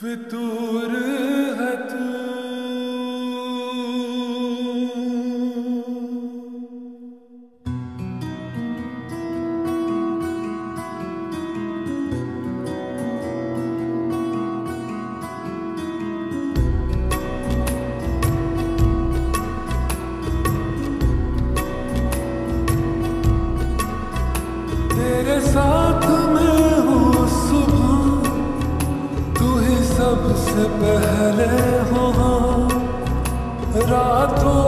Fitur पहले हो रातों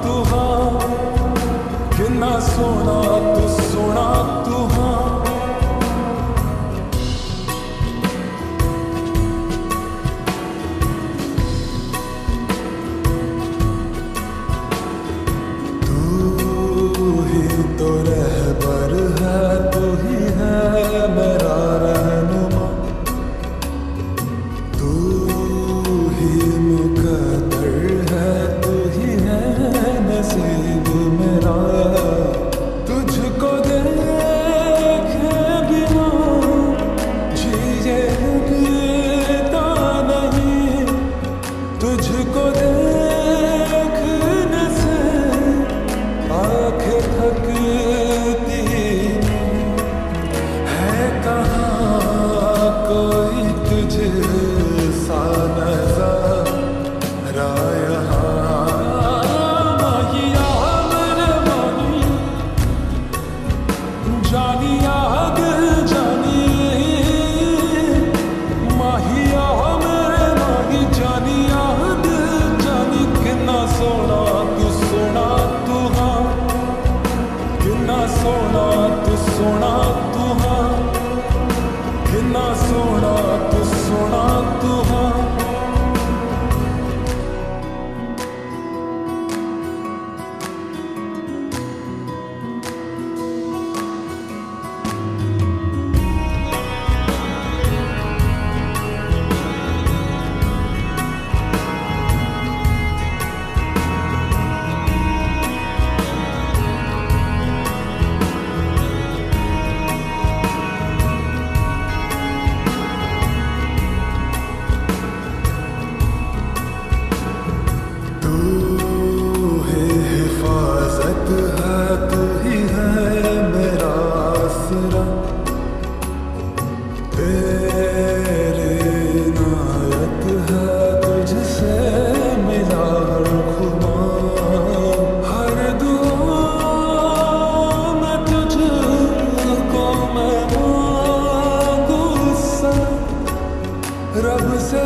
रब से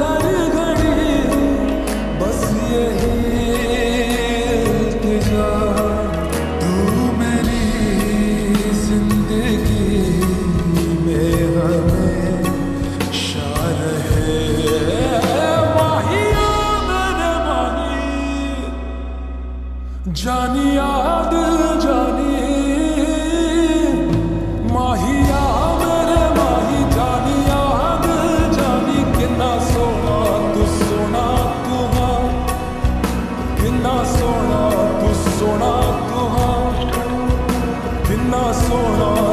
हर घड़ी। बस यही इल्तिजा। ज़िंदगी में हमेशा रहे माहिया मेरे जानिया nosso nome.